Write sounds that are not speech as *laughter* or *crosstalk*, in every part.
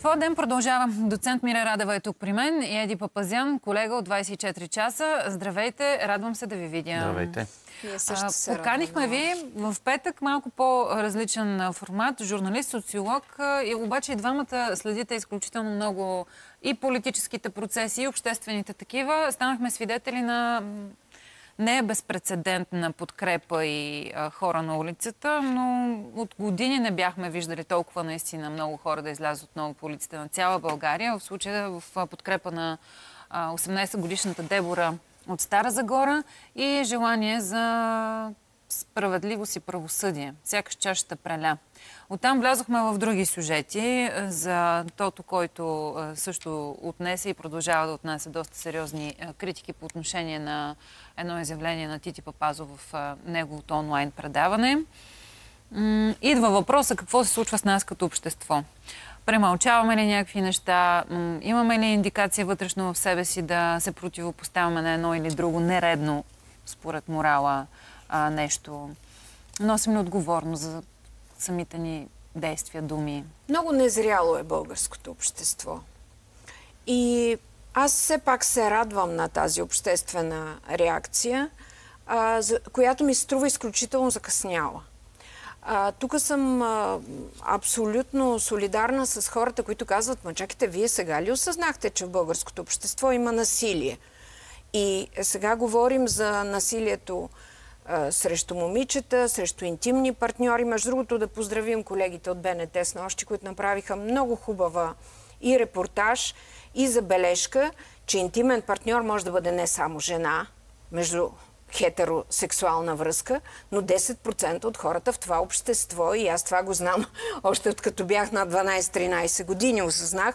Твоя ден продължава. Доцент Мира Радева е тук при мен и Еди Папазян, колега от 24 часа. Здравейте, радвам се да ви видя. Здравейте. А, поканихме ви в петък малко по-различен формат, журналист, социолог, и обаче и двамата следите изключително много и политическите процеси, и обществените такива. Станахме свидетели на не е безпредседентна подкрепа и а, хора на улицата, но от години не бяхме виждали толкова наистина много хора да излязат отново по улиците на цяла България. В случая в подкрепа на 18-годишната Дебора от Стара Загора и желание за справедливост и правосъдие. Сякаш чашата преля. Оттам влязохме в други сюжети е, за тото, който е, също отнесе и продължава да отнесе доста сериозни е, критики по отношение на едно изявление на Тити Папазов в неговото онлайн предаване. Идва въпроса какво се случва с нас като общество. Премълчаваме ли някакви неща? Имаме ли индикация вътрешно в себе си да се противопоставяме на едно или друго нередно, според морала, нещо? Носим ли отговорност за самите ни действия, думи? Много незряло е българското общество. И аз все пак се радвам на тази обществена реакция, а, за, която ми струва изключително закъсняла. Тук съм а, абсолютно солидарна с хората, които казват, ма чакайте, вие сега ли осъзнахте, че в българското общество има насилие? И сега говорим за насилието срещу момичета, срещу интимни партньори. Между другото да поздравим колегите от БНТ с нощи, които направиха много хубава и репортаж, и забележка, че интимен партньор може да бъде не само жена, между хетеросексуална връзка, но 10% от хората в това общество, и аз това го знам *laughs* още от като бях на 12-13 години, осъзнах,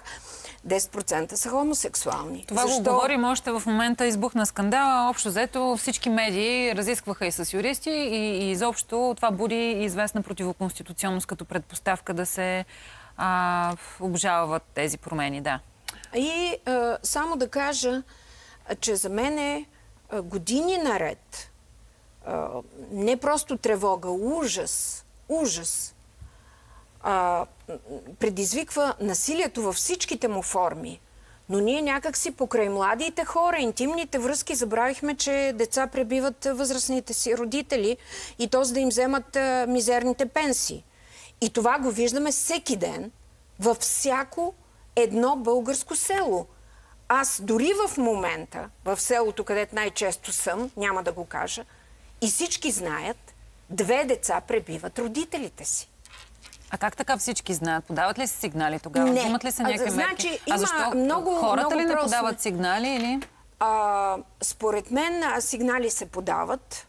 10% са хомосексуални. Това Защо? го говорим още в момента избухна скандала. Общо взето всички медии разискваха и с юристи и, и изобщо това буди известна противоконституционност като предпоставка да се а, обжалват тези промени. Да. И а, само да кажа, че за мен е години наред а, не просто тревога, ужас, ужас а, предизвиква насилието във всичките му форми. Но ние някак си покрай младите хора, интимните връзки, забравихме, че деца пребиват възрастните си родители и то да им вземат а, мизерните пенсии. И това го виждаме всеки ден във всяко едно българско село. Аз дори в момента, в селото, където най-често съм, няма да го кажа, и всички знаят, две деца пребиват родителите си. А как така всички знаят? Подават ли се сигнали тогава? Не. Имат ли се някакви значи, мерки? Има а защо? много, Хората много ли не просто... подават сигнали или? А, според мен сигнали се подават.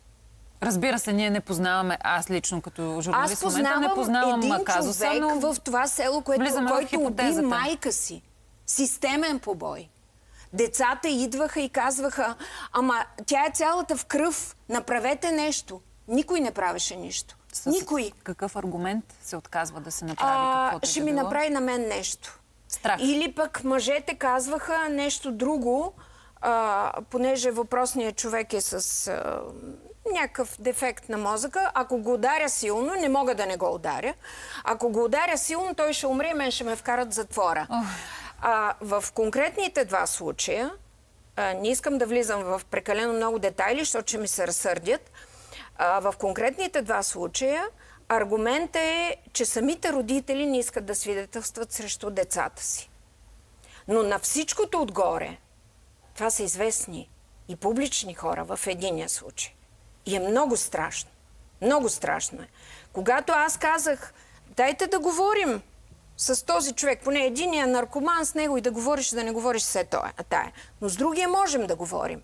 Разбира се, ние не познаваме, аз лично като журналист аз познавам не познавам един казуса, човек но... в това село, което, който уби майка си. Системен побой. Децата идваха и казваха, ама тя е цялата в кръв, направете нещо. Никой не правеше нищо. С Никой. Какъв аргумент се отказва да се направи каквото Ще ми било? направи на мен нещо. Страх. Или пък мъжете казваха нещо друго, а, понеже въпросният човек е с а, някакъв дефект на мозъка. Ако го ударя силно, не мога да не го ударя. Ако го ударя силно, той ще умре и мен ще ме вкарат в затвора. А, в конкретните два случая, а, не искам да влизам в прекалено много детайли, защото ще ми се разсърдят, а, в конкретните два случая аргументът е, че самите родители не искат да свидетелстват срещу децата си. Но на всичкото отгоре, това са известни и публични хора в единия случай. И е много страшно. Много страшно е. Когато аз казах, дайте да говорим с този човек, поне единия наркоман с него и да говориш, да не говориш все това, тая. Но с другия можем да говорим.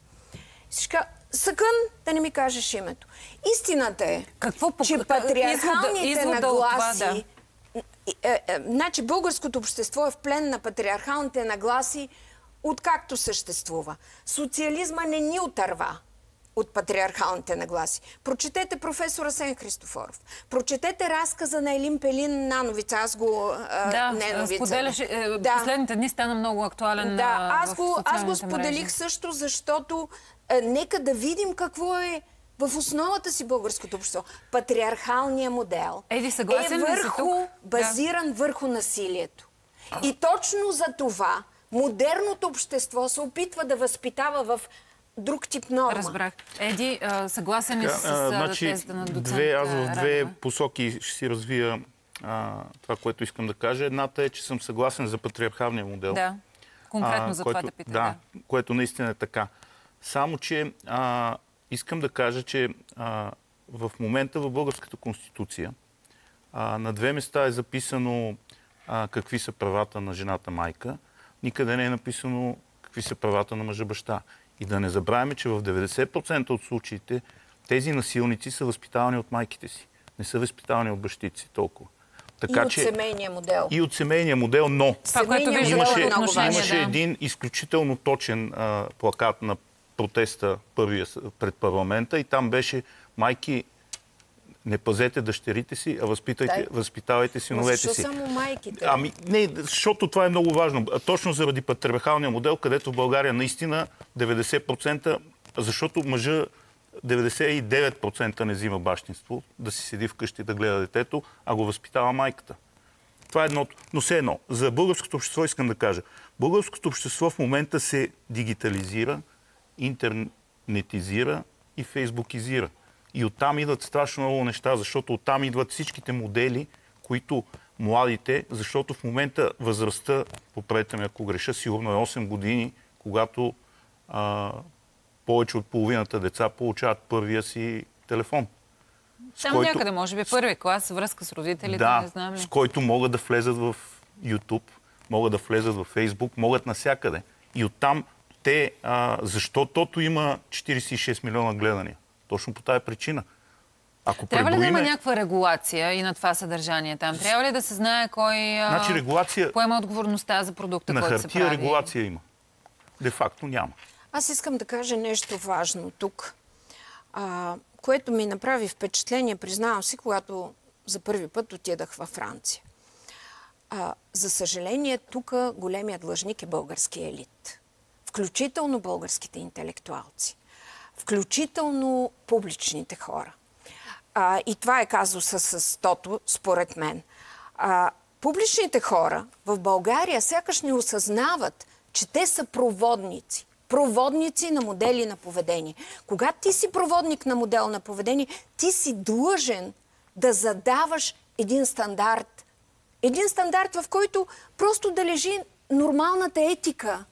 Всичка, съкън да не ми кажеш името. Истината е, Какво, че патриархалните извода, нагласи... Това, да. е, е, значи българското общество е в плен на патриархалните нагласи откакто съществува. Социализма не ни отърва от патриархалните нагласи. Прочетете професора Сен Христофоров. Прочетете разказа на Елин Пелин Нановица. Аз го... Да, не споделяш. Е, да. Последните дни стана много актуален Да, аз го, аз го споделих мрежи. също, защото е, нека да видим какво е в основата си българското общество. Патриархалният модел Еди, е върху, базиран да. върху насилието. И точно за това модерното общество се опитва да възпитава в друг тип норма. Разбрах. Еди, съгласен ли си с значи, тезата на доцент две, Аз в две Радева? посоки ще си развия а, това, което искам да кажа. Едната е, че съм съгласен за патриархалния модел. Да. Конкретно а, за което, това да питам. Да, което наистина е така. Само, че а, искам да кажа, че а, в момента в Българската конституция а, на две места е записано а, какви са правата на жената майка. Никъде не е написано какви са правата на мъжа баща. И да не забравяме, че в 90% от случаите тези насилници са възпитавани от майките си. Не са възпитавани от бащите си толкова. Така, и от че, семейния модел. И от семейния модел, но това, което имаше, имаше да. един изключително точен а, плакат на протеста първия, пред парламента и там беше майки, не пазете дъщерите си, а възпитайте, възпитавайте синовете защо си. само майките? Ами, не, защото това е много важно. Точно заради патриархалния модел, където в България наистина 90%, защото мъжа 99% не взима бащинство, да си седи вкъщи да гледа детето, а го възпитава майката. Това е едното. Но все едно, за българското общество искам да кажа. Българското общество в момента се дигитализира, интернетизира и фейсбукизира. И оттам идват страшно много неща, защото оттам идват всичките модели, които младите, защото в момента възрастта, поправете ме ако греша, сигурно е 8 години, когато а, повече от половината деца получават първия си телефон. Там който... някъде, може би, първи клас, връзка с родителите, да, не знам ли. с който могат да влезат в YouTube, могат да влезат в Facebook, могат навсякъде. И оттам те, а, защото има 46 милиона гледания. Точно по тази причина. Ако Трябва преброиме... ли да има някаква регулация и на това съдържание там? Трябва ли да се знае кой значи, регулация... поема отговорността за продукта, на който се прави? На хартия регулация има. Де факто няма. Аз искам да кажа нещо важно тук, а, което ми направи впечатление, признавам си, когато за първи път отидах във Франция. А, за съжаление, тук големият длъжник е български елит. Включително българските интелектуалци. Включително публичните хора. А, и това е казуса с Тото, според мен. А, публичните хора в България сякаш не осъзнават, че те са проводници проводници на модели на поведение. Когато ти си проводник на модел на поведение, ти си длъжен да задаваш един стандарт. Един стандарт, в който просто да лежи нормалната етика.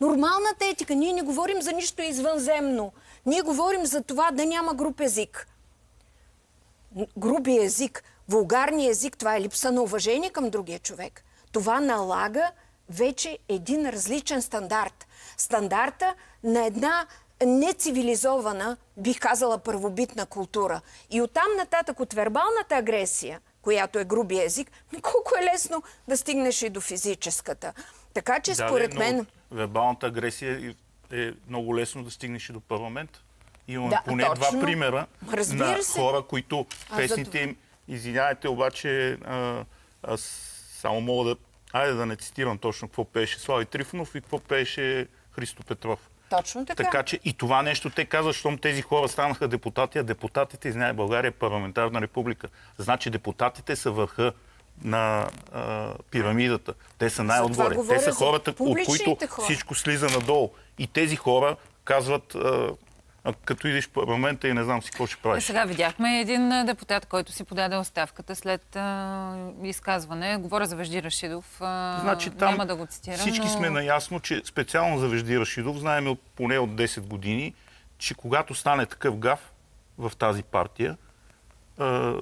Нормалната етика. Ние не говорим за нищо извънземно. Ние говорим за това да няма груп език. Груби език, вулгарния език, това е липса на уважение към другия човек. Това налага вече един различен стандарт. Стандарта на една нецивилизована, бих казала, първобитна култура. И оттам нататък от вербалната агресия, която е груби език, колко е лесно да стигнеш и до физическата. Така че, да, според мен... Вербалната агресия е много лесно да стигнеш и до парламент. Имаме да, поне точно. два примера Разбира на се. хора, които песните им, извинявайте, обаче а, аз само мога да Айде да не цитирам точно какво пеше Слави Трифонов и какво пеше Христо Петров. Точно така. Така че и това нещо те казват, щом тези хора станаха депутати, а депутатите, знае България е парламентарна република. Значи депутатите са върха на а, пирамидата. Те са най-отгоре. Те са хората, от които хора. всичко слиза надолу. И тези хора казват, а, а като идеш в парламента и не знам си какво ще правиш. Сега видяхме един депутат, който си подаде оставката след а, изказване. Говоря за Вежди Рашидов. А, значи, там няма да го цитирам. Всички но... сме наясно, че специално за Вежди Рашидов знаем от, поне от 10 години, че когато стане такъв гаф в тази партия, а,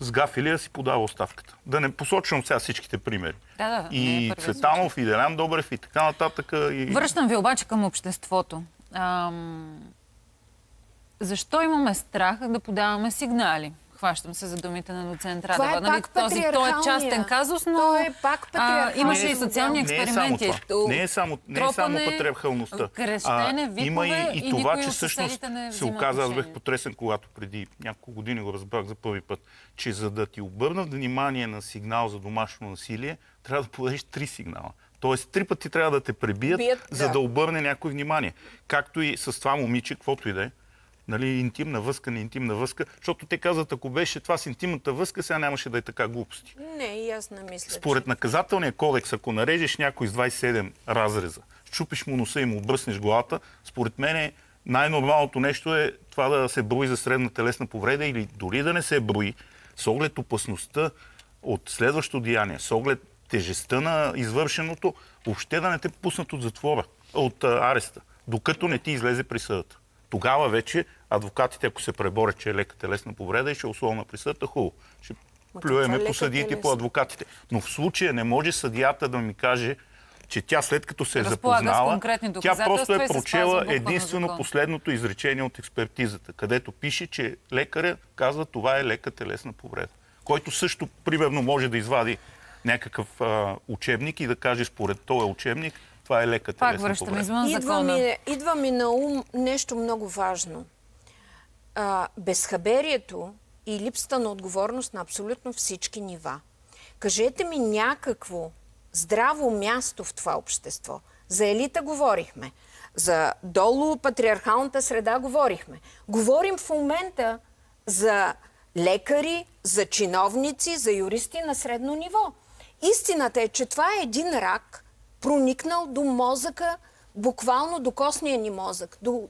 с гаф или да си подава оставката. Да не посочвам сега всичките примери. Да, да, и е Цветанов, и Делян Добрев, и така нататък. И... Връщам ви обаче към обществото. Ам защо имаме страх да подаваме сигнали? Хващам се за думите на доцент Радева. Това е нали, пак този, той е частен казус, но той е пак а, имаше и социални експерименти. Не е само, това. Не е само, не е само патриархалността. Крещене, има и, и, и това, че всъщност се оказа, аз бях потресен, когато преди няколко години го разбрах за първи път, че за да ти обърнат внимание на сигнал за домашно насилие, трябва да подадеш три сигнала. Тоест, три пъти трябва да те пребият, Бият, за да. да обърне някой внимание. Както и с това момиче, каквото и да е, нали, интимна връзка, не интимна връзка, защото те казват, ако беше това с интимната връзка, сега нямаше да е така глупости. Не, и аз не мисля, Според че... наказателния кодекс, ако нарежеш някой с 27 разреза, щупиш му носа и му бръснеш главата, според мен е най-нормалното нещо е това да се брои за средна телесна повреда или дори да не се брои, с оглед опасността от следващо деяние, с оглед тежестта на извършеното, въобще да не те пуснат от затвора, от ареста, докато не ти излезе присъдата. Тогава вече адвокатите, ако се преборят, че е лека телесна повреда и ще е условна присъдата, хубаво. Ще плюеме по съдиите, по адвокатите. Но в случая не може съдията да ми каже, че тя след като се е Разполага запознала, тя просто е прочела единствено последното изречение от експертизата, където пише, че лекаря казва това е лека телесна повреда. Който също, примерно, може да извади някакъв а, учебник и да каже според този учебник, това е лека Пак телесна връщаме повреда. извън Идва ми, идва ми на ум нещо много важно. А, безхаберието и липсата на отговорност на абсолютно всички нива. Кажете ми някакво здраво място в това общество. За елита говорихме. За долу патриархалната среда говорихме. Говорим в момента за лекари, за чиновници, за юристи на средно ниво. Истината е, че това е един рак, проникнал до мозъка, буквално до костния ни мозък, до,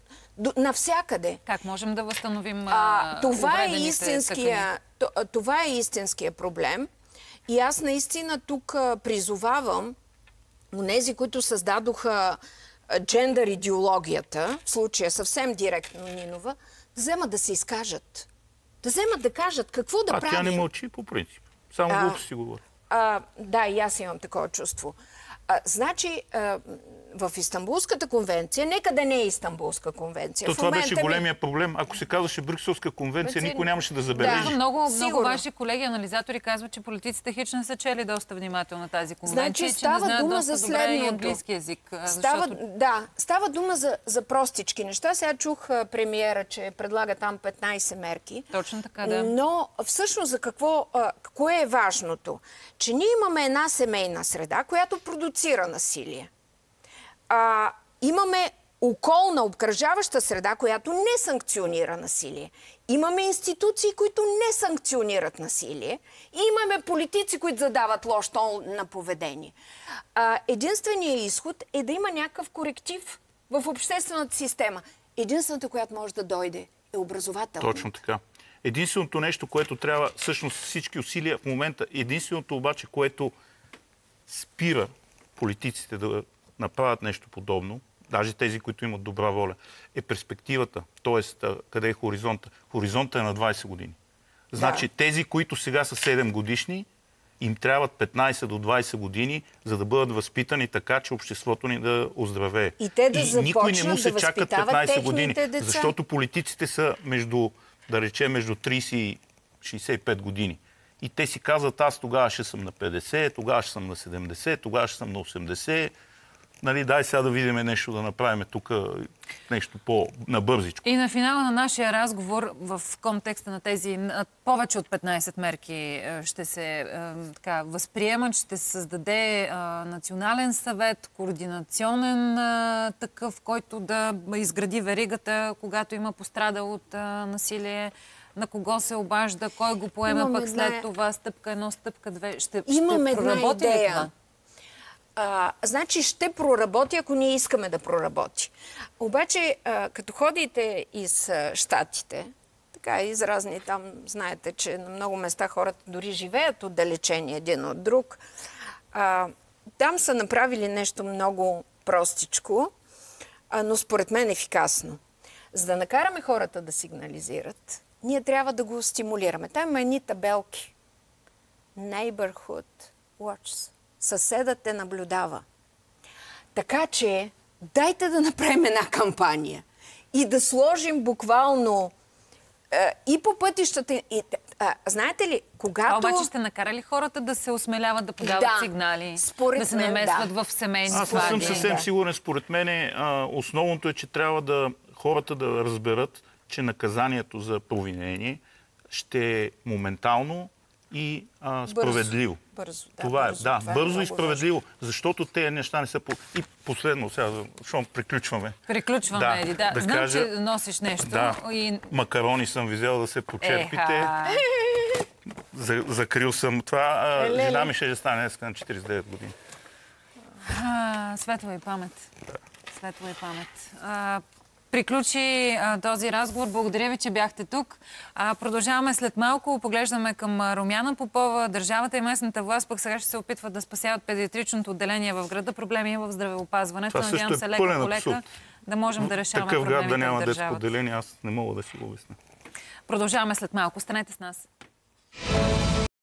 навсякъде. Как можем да възстановим А, това, е истинския, то- а, това е истинския проблем. И аз наистина тук а, призовавам онези, които създадоха а, джендър идеологията, в случая съвсем директно Нинова, да вземат да се изкажат. Да вземат да кажат какво да А правим. тя не мълчи по принцип. Само А, глупости си говори. А, да, и аз имам такова чувство. А, значи, а, в Истанбулската конвенция, нека да не е Истанбулска конвенция. То в това беше момента ми- големия проблем. Ако се казваше Брюкселска конвенция, никой нямаше да Да. забележи. Много, много, много Сигурно. ваши колеги анализатори казват, че политиците хич не са чели доста внимателно тази конвенция Значи и че става не дума за следното. английски язик. а, Става, Защото Да, става дума за, за простички неща. Сега чух а, премиера, че предлага там 15 мерки. Точно така, да. Но всъщност за какво, а, кое е важното? Че ние имаме една семейна среда, която продуцира насилие. А, имаме околна, обкръжаваща среда, която не санкционира насилие. Имаме институции, които не санкционират насилие. И имаме политици, които задават лош тон на поведение. А, единственият изход е да има някакъв коректив в обществената система. Единствената, която може да дойде, е образователна. Точно така. Единственото нещо, което трябва, всъщност всички усилия в момента, единственото обаче, което спира политиците да направят нещо подобно, даже тези, които имат добра воля, е перспективата. А, къде е хоризонта? Хоризонта е на 20 години. Значи, тези, които сега са 7 годишни, им трябват 15 до 20 години, за да бъдат възпитани така, че обществото ни да оздравее. И те да никой не му се да чакат възпитават 15 години, деца. защото политиците са между, да речем, между 30 и 65 години. И те си казват, аз тогава ще съм на 50, тогава ще съм на 70, тогава ще съм на 80. Нали, дай сега да видим нещо да направим тук, нещо по-набързичко. И на финала на нашия разговор, в контекста на тези повече от 15 мерки е, ще се е, така, възприемат, ще се създаде е, национален съвет, координационен такъв, който да изгради веригата, когато има пострадал от насилие, на кого се обажда, кой го поема Имам пък една- след това, стъпка едно, стъпка две. Ще, Имам ще една проработи идея. това? А, значи ще проработи, ако ние искаме да проработи. Обаче, а, като ходите из а, щатите, така из разни там, знаете, че на много места хората дори живеят отдалечени един от друг, а, там са направили нещо много простичко, а, но според мен ефикасно. За да накараме хората да сигнализират, ние трябва да го стимулираме. Там има едни табелки. Neighborhood Watch. Съседът те наблюдава. Така че, дайте да направим една кампания и да сложим буквално е, и по пътищата. И, а, знаете ли, когато... А обаче ще накара ли хората да се осмеляват да подават Да, сигнали, според да се намесват да. в семейни Аз не съм съвсем да. сигурен. Според мен основното е, че трябва да хората да разберат, че наказанието за провинение ще е моментално и а, справедливо. Бързо, да. Това е, бързо. да, Това е бързо и много справедливо, защото тези неща не са по... И последно, сега, защото приключваме. Приключваме, Да, Еди. Да. да Знам, кажа- че носиш нещо. Да, И... макарони съм ви взел да се почерпите. Еха. *laughs* За, закрил съм това. А, Елеле. жена ми ще стане днес на 49 години. А, светла и памет. Светла и памет. А, приключи а, този разговор. Благодаря ви, че бяхте тук. А, продължаваме след малко. Поглеждаме към Румяна Попова. Държавата и местната власт пък сега ще се опитват да спасяват педиатричното отделение в града. Проблеми е в здравеопазването. Това също Надявам е се лека по лека да можем да решаваме Такъв проблемите да няма детско отделение, аз не мога да си го обясня. Продължаваме след малко. Останете с нас.